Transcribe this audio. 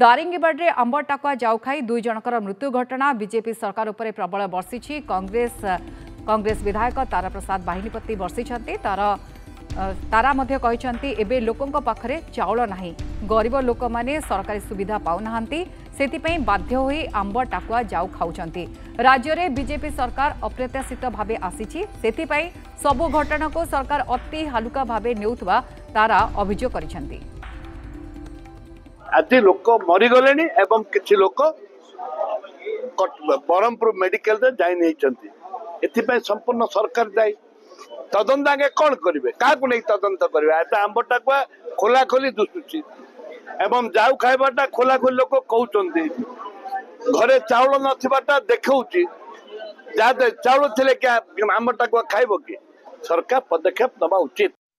दारिंगीबाड़े अंबरटाकुआ जाऊखाई दुईज मृत्यु घटना बीजेपी सरकार उपर प्रबल बर्षि कंग्रेस कंग्रेस विधायक तारा प्रसाद बाहनपति बर्षि तार तारा कहते एवं लोकों पाखे चाउल ना गरीब लोक मैंने सरकारी सुविधा पा ना से बाध्य आंबटाकुआ जाऊ खाऊ राज्य में बीजेपी सरकार अप्रत्याशित भाव आसी से सबु घटना को सरकार अति हालुका भाव ने तारा अभोग कर ଆଜି ଲୋକ ମରିଗଲେଣି ଏବଂ କିଛି ଲୋକ ବ୍ରହ୍ମପୁର ମେଡିକାଲରେ ଯାଇ ନେଇଛନ୍ତି ଏଥିପାଇଁ ସମ୍ପୂର୍ଣ୍ଣ ସରକାର ଦାୟୀ ତଦନ୍ତ ଆଗେ କ'ଣ କରିବେ କାହାକୁ ନେଇ ତଦନ୍ତ କରିବେ ଏଟା ଆମ୍ବଟାକୁ ଖୋଲାଖୋଲି ଦୁଶୁଛି ଏବଂ ଯାଉ ଖାଇବାଟା ଖୋଲାଖୋଲି ଲୋକ କହୁଛନ୍ତି ଘରେ ଚାଉଳ ନଥିବାଟା ଦେଖଉଛି ଯାହା ଚାଉଳ ଥିଲେ ଆମ୍ବଟାକୁ ଖାଇବ କି ସରକାର ପଦକ୍ଷେପ ନେବା ଉଚିତ